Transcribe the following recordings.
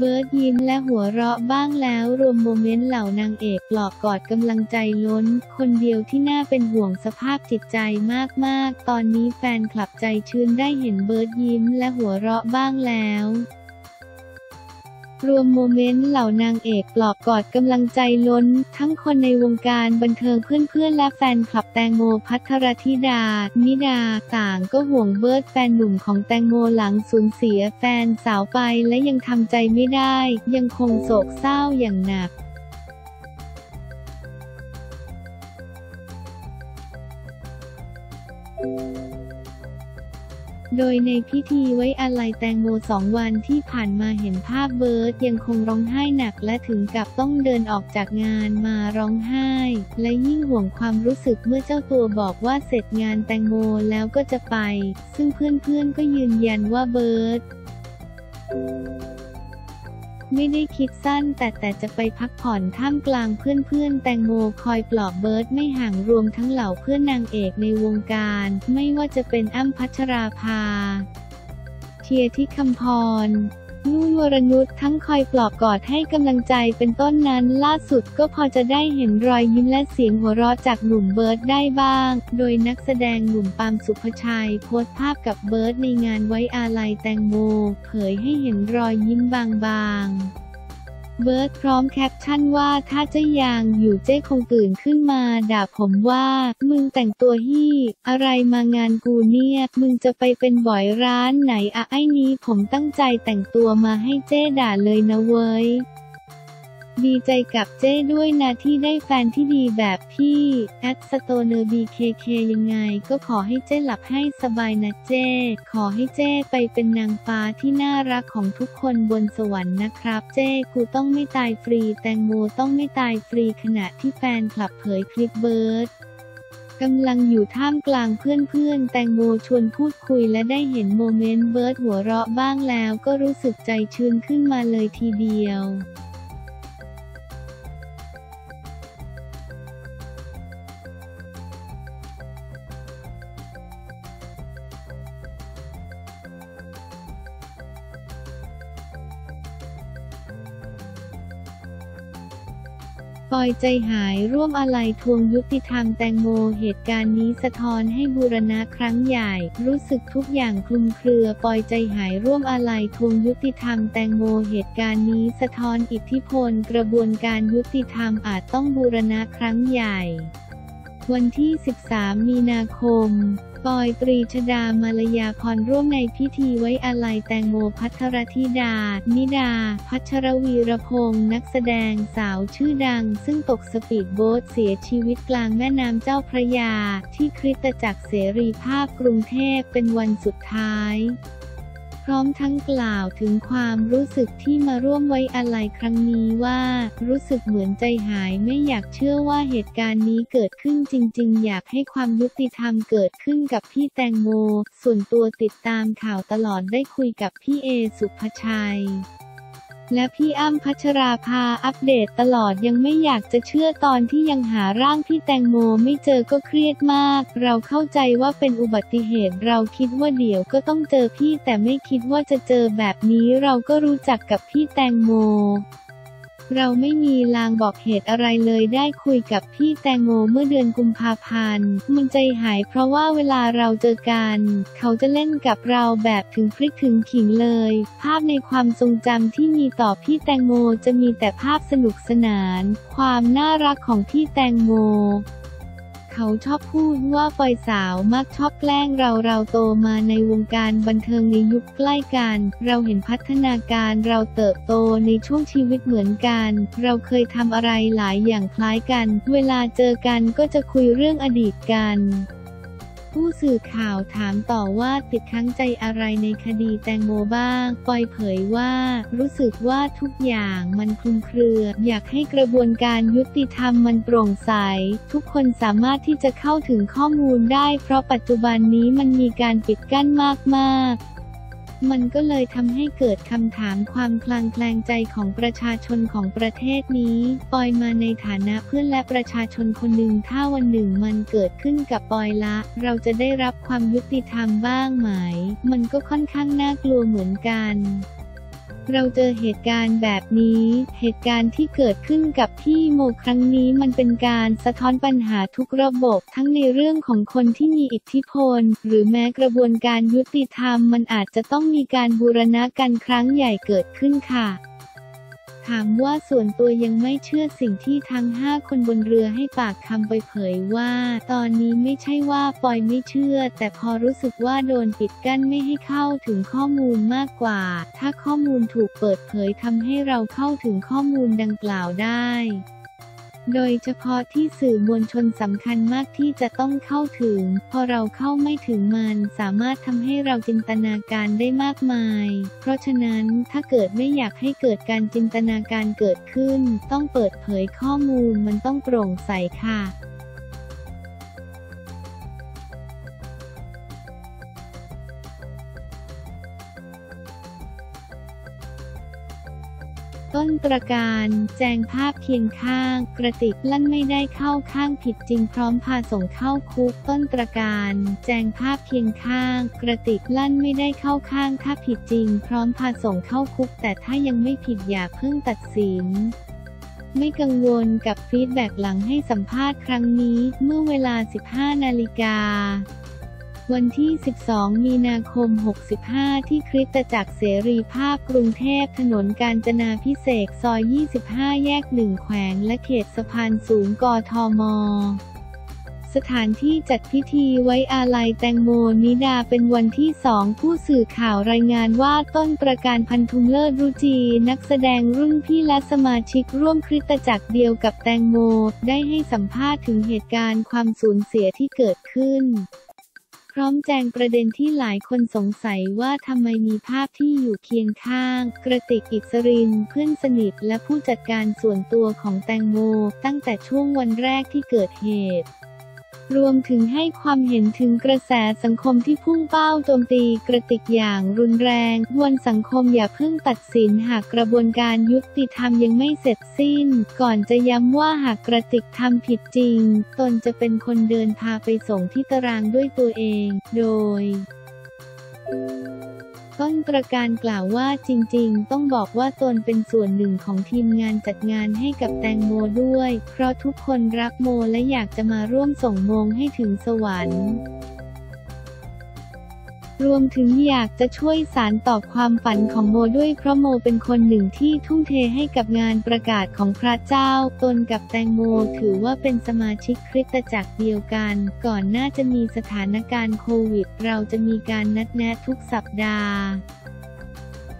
เบิร์ดยิ้มและหัวเราะบ้างแล้วรวมโมเมนต์เหล่านางเอกปลอบกอดกำลังใจล้น คนเดียวที่น่าเป็นห่วงสภาพจิตใจมาก ๆ ตอนนี้แฟนคลับใจชื้นได้เห็นเบิร์ดยิ้มและหัวเราะบ้างแล้ว รวมโมเมนต์เหล่านางเอกปลอบกอดกำลังใจล้น ทั้งคนในวงการบันเทิงเพื่อนๆ และแฟนคลับแตงโมพัทรธิดา นิดา ต่างก็ห่วงเบิร์ดแฟนหนุ่มของแตงโมหลังสูญเสียแฟนสาวไปและยังทำใจไม่ได้ ยังคงโศกเศร้าอย่างหนัก โดยในพิธีไว้อาลัยแตงโมสองวันที่ผ่านมาเห็นภาพเบิร์ดยังคงร้องไห้หนักและถึงกับต้องเดินออกจากงานมาร้องไห้ และยิ่งห่วงความรู้สึกเมื่อเจ้าตัวบอกว่าเสร็จงานแตงโมแล้วก็จะไป ซึ่งเพื่อนๆก็ยืนยันว่าเบิร์ด ไม่ได้คิดสั้นแต่แต่จะไปพักผ่อนท่ามกลางเพื่อนๆ แตงโมคอยปลอบเบิร์ดไม่ห่างรวมทั้งเหล่าเพื่อนนางเอกในวงการ ไม่ว่าจะเป็นอ้ำพัชราภา เทียทิคำพร นุ่นวรนุชทั้งคอยปลอบกอดให้กำลังใจเป็นต้นนั้นล่าสุดก็พอจะได้เห็นรอยยิ้มและเสียงหัวเราะจากหนุ่มเบิร์ดได้บ้าง โดยนักแสดงหนุ่มปามสุภชัยโพสต์ภาพกับเบิร์ดในงานไว้อาลัยแตงโม เผยให้เห็นรอยยิ้มบางๆ เบิร์ดพร้อมแคปชั่นว่าถ้าเจ๊ยังอยู่เจ้คงตื่นขึ้นมาด่าผมว่า มึงแต่งตัวฮี่ อะไรมางานกูเนี่ย มึงจะไปเป็นบ่อยร้านไหนอะไอ้นี้ผมตั้งใจแต่งตัวมาให้เจ้ด่าเลยนะเว้ย ดีใจกับเจ้ด้วยนะที่ได้แฟนที่ดีแบบพี่@stoner bkk ยังไง ก็ขอให้เจ้หลับให้สบายนะเจ้ ขอให้เจ้ไปเป็นนางฟ้าที่น่ารักของทุกคนบนสวรรค์นะครับ เจ้กูต้องไม่ตายฟรี แตงโมต้องไม่ตายฟรีขณะที่แฟนคลับเผยคลิปเบิร์ดกำลังอยู่ท่ามกลางเพื่อนๆ แตงโมชวนพูดคุยและได้เห็นโมเมนต์เบิร์ดหัวเราะบ้างแล้วก็รู้สึกใจชื้นขึ้นมาเลยทีเดียว ปอยใจหายร่วมอะไรทวงยุติธรรมแตงโมเหตุการณ์นี้สะท้อนให้บูรณะครั้งใหญ่ รู้สึกทุกอย่างคลุมเครือปอยใจหายร่วมอะไรทวงยุติธรรมแตงโมเหตุการณ์นี้สะท้อนอิทธิพลกระบวนการยุติธรรมอาจต้องบูรณะครั้งใหญ่ วันที่ 13 มีนาคม ปอยตรีชดา มาลยาพรร่วมในพิธีไว้อาลัยแตงโมพัทรธิดา นิดา พัชรวีรพงศ์นักแสดงสาวชื่อดัง ซึ่งตกสปีดโบ๊ทเสียชีวิตกลางแม่น้ำเจ้าพระยา ที่คริสตจักรเสรีภาพกรุงเทพเป็นวันสุดท้าย ร้อมทั้งกล่าวถึงความรู้สึกที่มาร่วมไว้อาลัยครั้งนี้ว่า รู้สึกเหมือนใจหายไม่อยากเชื่อว่าเหตุการณ์นี้เกิดขึ้นจริง ๆ อยากให้ความยุติธรรมเกิดขึ้นกับพี่แตงโม ส่วนตัวติดตามข่าวตลอดได้คุยกับพี่เอสุภชัย และพี่อ้ำพัชราภาอัปเดตตลอดยังไม่อยากจะเชื่อตอนที่ยังหาร่างพี่แตงโมไม่เจอก็เครียดมาก เราเข้าใจว่าเป็นอุบัติเหตุเราคิดว่าเดี๋ยวก็ต้องเจอพี่แต่ไม่คิดว่าจะเจอแบบนี้เราก็รู้จักกับพี่แตงโม เราไม่มีลางบอกเหตุอะไรเลยได้คุยกับพี่แตงโมเมื่อเดือนกุมภาพันธ์ มันใจหายเพราะว่าเวลาเราเจอกัน เขาจะเล่นกับเราแบบถึงพริกถึงขิงเลย ภาพในความทรงจำที่มีต่อพี่แตงโมจะมีแต่ภาพสนุกสนาน ความน่ารักของพี่แตงโม เขาชอบพูดว่าปอยสาวมักชอบแกล้งเราเราโตมาในวงการบันเทิงในยุคใกล้กัน เราเห็นพัฒนาการเราเติบโตในช่วงชีวิตเหมือนกัน เราเคยทำอะไรหลายอย่างคล้ายกัน เวลาเจอกันก็จะคุยเรื่องอดีตกัน ผู้สื่อข่าวถามต่อว่าติดค้างใจอะไรในคดีแตงโมบ้าง ปอยเผยว่า รู้สึกว่าทุกอย่างมันคลุมเครือ อยากให้กระบวนการยุติธรรมมันโปร่งใส ทุกคนสามารถที่จะเข้าถึงข้อมูลได้ เพราะปัจจุบันนี้มันมีการปิดกั้นมากๆ มันก็เลยทำให้เกิดคำถามความคลางแคลงใจของประชาชนของประเทศนี้ ปอยมาในฐานะเพื่อนและประชาชนคนหนึ่งถ้าวันหนึ่งมันเกิดขึ้นกับปอยละ เราจะได้รับความยุติธรรมบ้างไหม มันก็ค่อนข้างน่ากลัวเหมือนกัน เราเจอเหตุการณ์แบบนี้ เหตุการณ์ที่เกิดขึ้นกับพี่โมครั้งนี้มันเป็นการสะท้อนปัญหาทุกระบบ ทั้งในเรื่องของคนที่มีอิทธิพล หรือแม้กระบวนการยุติธรรมมันอาจจะต้องมีการบูรณะกันครั้งใหญ่เกิดขึ้นค่ะ ถามว่าส่วนตัวยังไม่เชื่อสิ่งที่ทั้งห้าคนบนเรือให้ปากคำไปเผยว่า ตอนนี้ไม่ใช่ว่าปอยไม่เชื่อ แต่พอรู้สึกว่าโดนปิดกั้นไม่ให้เข้าถึงข้อมูลมากกว่า ถ้าข้อมูลถูกเปิดเผยทำให้เราเข้าถึงข้อมูลดังกล่าวได้ โดยเฉพาะที่สื่อมวลชนสำคัญมากที่จะต้องเข้าถึง พอเราเข้าไม่ถึงมันสามารถทำให้เราจินตนาการได้มากมาย เพราะฉะนั้นถ้าเกิดไม่อยากให้เกิดการจินตนาการเกิดขึ้น ต้องเปิดเผยข้อมูลมันต้องโปร่งใสค่ะ ต้นตรการ แจงภาพเคียงข้าง กระติกลั่นไม่ได้เข้าข้างผิดจริงพร้อมพาส่งเข้าคุก ต้นตรการ แจงภาพเคียงข้าง กระติกลั่นไม่ได้เข้าข้างถ้าผิดจริง พร้อมพาส่งเข้าคุก แต่ถ้ายังไม่ผิดอย่าเพิ่งตัดสินไม่กังวลกับฟีดแบ็กหลังให้สัมภาษณ์ครั้งนี้เมื่อเวลา 15 นาฬิกา วันที่ 12 มีนาคม 65 ที่คริสตจักรเสรีภาพกรุงเทพถนนกาญจนาพิเศษซอย 25 แยก 1 แขวงและเขตสะพานสูงกทมสถานที่จัดพิธีไว้อาลัยแตงโมนิดาเป็นวันที่สองผู้สื่อข่าวรายงานว่าต้นประการพันธุมเลิศรุจี นักแสดงรุ่นพี่และสมาชิกร่วมคริสตจักรเดียวกับแตงโม ได้ให้สัมภาษณ์ถึงเหตุการณ์ความสูญเสียที่เกิดขึ้น ร้อมแจงประเด็นที่หลายคนสงสัยว่าทำไมมีภาพที่อยู่เคียงข้าง กระติกอิสรินเพื่อนสนิทและผู้จัดการส่วนตัวของแตงโม ตั้งแต่ช่วงวันแรกที่เกิดเหตุ รวมถึงให้ความเห็นถึงกระแสสังคมที่พุ่งเป้าโจมตีกระติกอย่างรุนแรงวนสังคมอย่าเพิ่งตัดสินหากกระบวนการยุติธรรมยังไม่เสร็จสิ้น ก่อนจะย้ำว่าหากกระติกทำผิดจริง ตนจะเป็นคนเดินพาไปส่งที่ตารางด้วยตัวเอง โดย ต้นประการกล่าวว่าจริงๆ ต้องบอกว่าตนเป็นส่วนหนึ่งของทีมงานจัดงานให้กับแตงโมด้วย เพราะทุกคนรักโมและอยากจะมาร่วมส่งโมงให้ถึงสวรรค์ รวมถึงอยากจะช่วยสารตอบความฝันของโมด้วยเพราะโมเป็นคนหนึ่งที่ทุ่มเทให้กับงานประกาศของพระเจ้า ตนกับแตงโมถือว่าเป็นสมาชิกคริสตจักรเดียวกัน ก่อนหน้าจะมีสถานการณ์โควิด เราจะมีการนัดแนะทุกสัปดาห์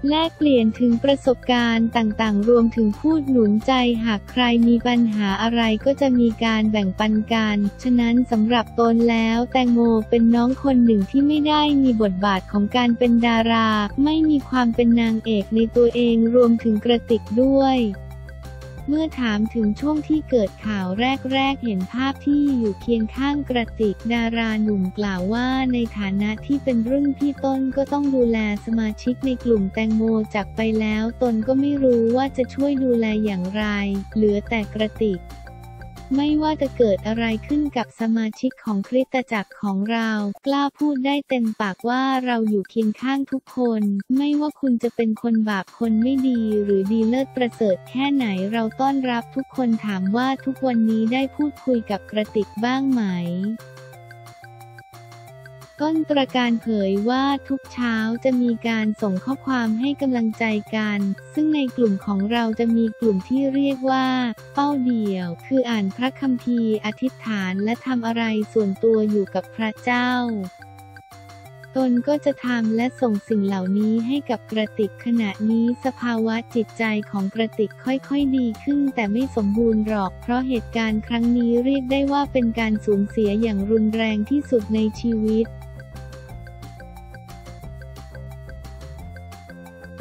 แลกเปลี่ยนถึงประสบการณ์ต่างๆ รวมถึงพูดหนุนใจหากใครมีปัญหาอะไรก็จะมีการแบ่งปันกัน ฉะนั้นสำหรับตนแล้วแตงโมเป็นน้องคนหนึ่งที่ไม่ได้มีบทบาทของการเป็นดารา ไม่มีความเป็นนางเอกในตัวเองรวมถึงกระติกด้วย เมื่อถามถึงช่วงที่เกิดข่าวแรก ๆ เห็นภาพที่อยู่เคียงข้างกระติกดาราหนุ่มกล่าวว่าในฐานะที่เป็นรุ่นพี่ต้นก็ต้องดูแลสมาชิกในกลุ่มแตงโมจากไปแล้ว ตนก็ไม่รู้ว่าจะช่วยดูแลอย่างไร เหลือแต่กระติก ไม่ว่าจะเกิดอะไรขึ้นกับสมาชิกของคริสตจักรของเรา กล้าพูดได้เต็มปากว่าเราอยู่เคียงข้างทุกคน ไม่ว่าคุณจะเป็นคนบาปคนไม่ดีหรือดีเลิศประเสริฐแค่ไหนเราต้อนรับทุกคนถามว่าทุกวันนี้ได้พูดคุยกับกระติกบ้างไหม ต้นตระการเผยว่าทุกเช้าจะมีการส่งข้อความให้กำลังใจกัน ซึ่งในกลุ่มของเราจะมีกลุ่มที่เรียกว่า เป้าเดี่ยว คืออ่านพระคัมภีร์อธิษฐานและทำอะไรส่วนตัวอยู่กับพระเจ้า ตนก็จะทำและส่งสิ่งเหล่านี้ให้กับกระติกขณะนี้สภาวะจิตใจของกระติกค่อยๆดีขึ้น แต่ไม่สมบูรณ์หรอก เพราะเหตุการณ์ครั้งนี้เรียกได้ว่าเป็นการสูญเสียอย่างรุนแรงที่สุดในชีวิต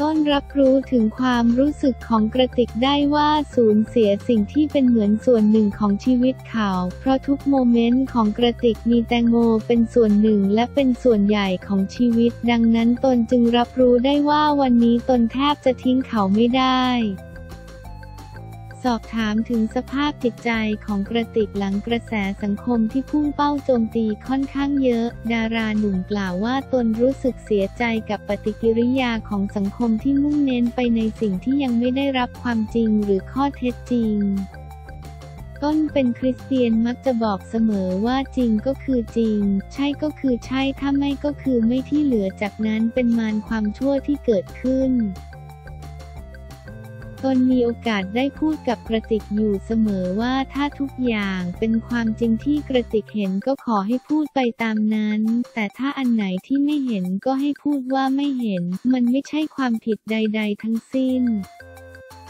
ต้นรับรู้ถึงความรู้สึกของกระติกได้ว่าสูญเสียสิ่งที่เป็นเหมือนส่วนหนึ่งของชีวิตเขา เพราะทุกโมเมนต์ของกระติกมีแตงโมเป็นส่วนหนึ่งและเป็นส่วนใหญ่ของชีวิต ดังนั้นตนจึงรับรู้ได้ว่าวันนี้ตนแทบจะทิ้งเขาไม่ได้ สอบถามถึงสภาพจิตใจของกระติกหลังกระแสสังคมที่พุ่งเป้าโจมตีค่อนข้างเยอะ ดาราหนุ่มกล่าวว่าตนรู้สึกเสียใจกับปฏิกิริยาของสังคมที่มุ่งเน้นไปในสิ่งที่ยังไม่ได้รับความจริงหรือข้อเท็จจริงต้นเป็นคริสเตียนมักจะบอกเสมอว่าจริงก็คือจริง ใช่ก็คือใช่ถ้าไม่ก็คือไม่ที่เหลือจากนั้นเป็นมารความชั่วที่เกิดขึ้น ตนมีโอกาสได้พูดกับกระติกอยู่เสมอว่าถ้าทุกอย่างเป็นความจริงที่กระติกเห็นก็ขอให้พูดไปตามนั้น แต่ถ้าอันไหนที่ไม่เห็นก็ให้พูดว่าไม่เห็น มันไม่ใช่ความผิดใด ๆ ทั้งสิ้น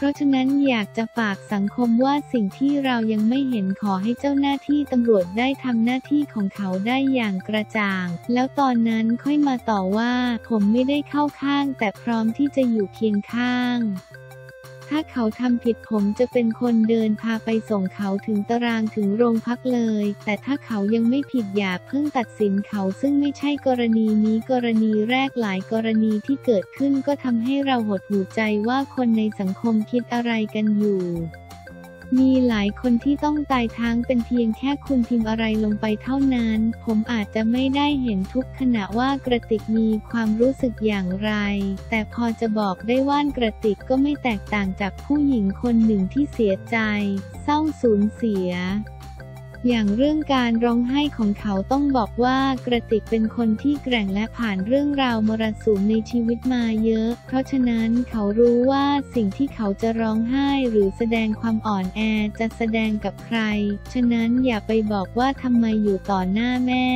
เพราะฉะนั้นอยากจะฝากสังคมว่าสิ่งที่เรายังไม่เห็นขอให้เจ้าหน้าที่ตำรวจได้ทำหน้าที่ของเขาได้อย่างกระจ่าง แล้วตอนนั้นค่อยมาต่อว่า ผมไม่ได้เข้าข้างแต่พร้อมที่จะอยู่เคียงข้าง ถ้าเขาทำผิดผมจะเป็นคนเดินพาไปส่งเขาถึงตารางถึงโรงพักเลย แต่ถ้าเขายังไม่ผิดอย่าเพิ่งตัดสินเขาซึ่งไม่ใช่กรณีนี้กรณีแรกหลายกรณีที่เกิดขึ้นก็ทำให้เราหดหูใจว่าคนในสังคมคิดอะไรกันอยู่ มีหลายคนที่ต้องตายทั้งเป็นเพียงแค่คุณพิมพ์อะไรลงไปเท่านั้น ผมอาจจะไม่ได้เห็นทุกขณะว่ากระติกมีความรู้สึกอย่างไร แต่พอจะบอกได้ว่ากระติกก็ไม่แตกต่างจากผู้หญิงคนหนึ่งที่เสียใจ เศร้าสูญเสีย อย่างเรื่องการร้องไห้ของเขาต้องบอกว่ากระติกเป็นคนที่แกร่งและผ่านเรื่องราวมรสุมในชีวิตมาเยอะ เพราะฉะนั้นเขารู้ว่าสิ่งที่เขาจะร้องไห้หรือแสดงความอ่อนแอจะแสดงกับใคร ฉะนั้นอย่าไปบอกว่าทำไมอยู่ต่อหน้าแม่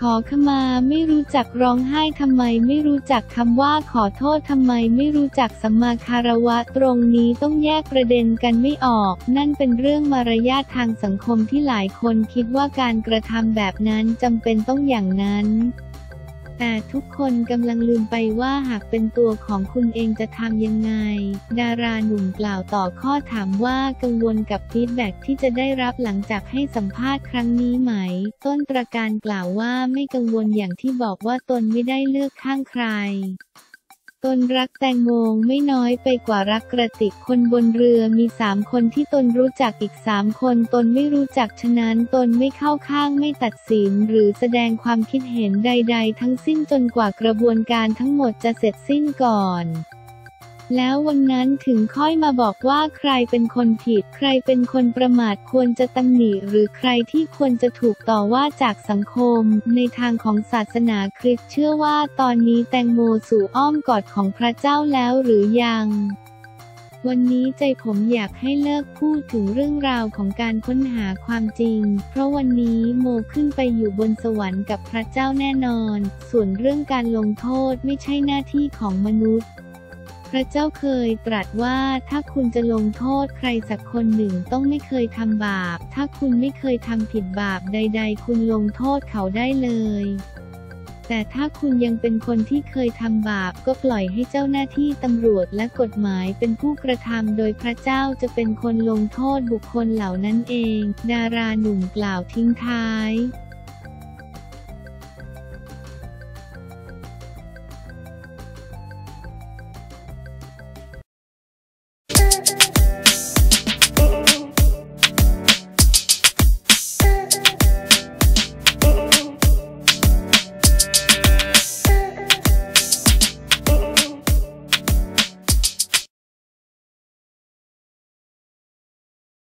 ขอขมาไม่รู้จักร้องไห้ทำไม ไม่รู้จักคำว่าขอโทษทำไม ไม่รู้จักสัมมาคารวะตรงนี้ต้องแยกประเด็นกันไม่ออก นั่นเป็นเรื่องมารยาททางสังคมที่หลายคนคิดว่าการกระทำแบบนั้นจำเป็นต้องอย่างนั้น แต่ทุกคนกำลังลืมไปว่าหากเป็นตัวของคุณเองจะทำยังไง ดาราหนุ่มกล่าวต่อข้อถามว่ากังวลกับฟีดแบ็ที่จะได้รับหลังจากให้สัมภาษณ์ครั้งนี้ไหม ต้นตระการกล่าวว่าไม่กังวลอย่างที่บอกว่าตนไม่ได้เลือกข้างใคร ตนรักแตงโมไม่น้อยไปกว่ารักกระติกคนบนเรือมีสามคนที่ตนรู้จักอีกสามคนตนไม่รู้จักฉะนั้นตนไม่เข้าข้างไม่ตัดสินหรือแสดงความคิดเห็นใด ๆ ทั้งสิ้นจนกว่ากระบวนการทั้งหมดจะเสร็จสิ้นก่อน แล้ววันนั้นถึงค่อยมาบอกว่าใครเป็นคนผิด ใครเป็นคนประมาทควรจะตำหนิหรือใครที่ควรจะถูกต่อว่าจากสังคม ในทางของศาสนาคริสต์เชื่อว่าตอนนี้แตงโมสู่อ้อมกอดของพระเจ้าแล้วหรือยังวันนี้ใจผมอยากให้เลิกพูดถึงเรื่องราวของการค้นหาความจริง เพราะวันนี้โมขึ้นไปอยู่บนสวรรค์กับพระเจ้าแน่นอน ส่วนเรื่องการลงโทษไม่ใช่หน้าที่ของมนุษย์ ระเจ้าเคยตรัสว่าถ้าคุณจะลงโทษใครสักคนหนึ่งต้องไม่เคยทำบาป ถ้าคุณไม่เคยทำผิดบาปใด ๆ คุณลงโทษเขาได้เลย แต่ถ้าคุณยังเป็นคนที่เคยทำบาปก็ปล่อยให้เจ้าหน้าที่ตำรวจและกฎหมายเป็นผู้กระทำโดยพระเจ้าจะเป็นคนลงโทษบุคคลเหล่านั้นเอง ดาราหนุ่มกล่าวทิ้งท้าย